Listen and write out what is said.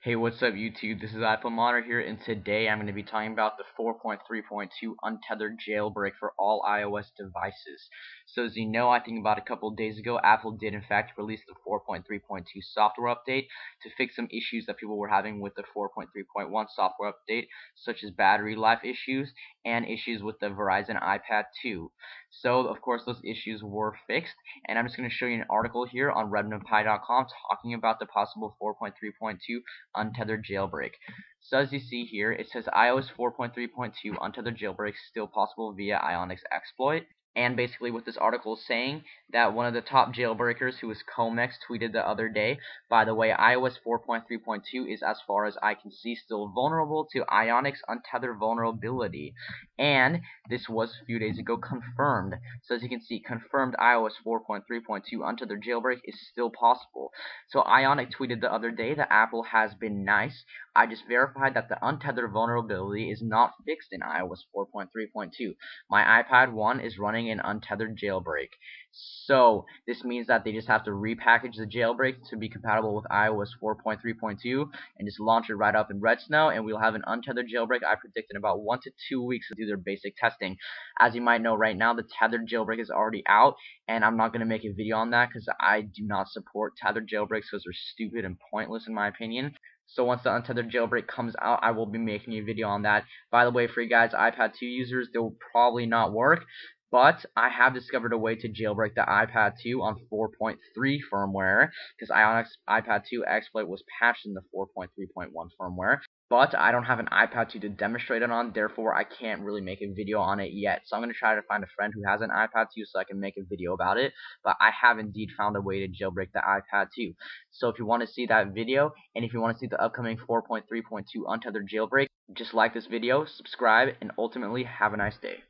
Hey, what's up YouTube? This is iFonemodder here, and today I'm going to be talking about the 4.3.2 untethered jailbreak for all iOS devices. So as you know, I think about a couple days ago, Apple did in fact release the 4.3.2 software update to fix some issues that people were having with the 4.3.1 software update, such as battery life issues and issues with the Verizon iPad 2. So, of course, those issues were fixed, and I'm just going to show you an article here on RedmondPie.com talking about the possible 4.3.2 untethered jailbreak. So as you see here, it says iOS 4.3.2 untethered jailbreak still possible via i0n1c's exploit. And basically what this article is saying, that one of the top jailbreakers who is Comex tweeted the other day, by the way, iOS 4.3.2 is as far as I can see still vulnerable to i0n1c's untethered vulnerability. And this was a few days ago confirmed. So as you can see, confirmed iOS 4.3.2 untethered jailbreak is still possible. So i0n1c tweeted the other day that Apple has been nice. I just verified that the untethered vulnerability is not fixed in iOS 4.3.2. My iPad 1 is running an untethered jailbreak. So this means that they just have to repackage the jailbreak to be compatible with iOS 4.3.2 and just launch it right up in Redsn0w and we'll have an untethered jailbreak I predict in about one to two weeks to do their basic testing. As you might know right now the tethered jailbreak is already out and I'm not going to make a video on that because I do not support tethered jailbreaks because they're stupid and pointless in my opinion. So once the untethered jailbreak comes out, I will be making a video on that. By the way, for you guys iPad 2 users, they will probably not work. But I have discovered a way to jailbreak the iPad 2 on 4.3 firmware because i0n1c's iPad 2 exploit was patched in the 4.3.1 firmware. But I don't have an iPad 2 to demonstrate it on, therefore I can't really make a video on it yet. So I'm going to try to find a friend who has an iPad 2 so I can make a video about it. But I have indeed found a way to jailbreak the iPad 2. So if you want to see that video, and if you want to see the upcoming 4.3.2 untethered jailbreak, just like this video, subscribe, and ultimately have a nice day.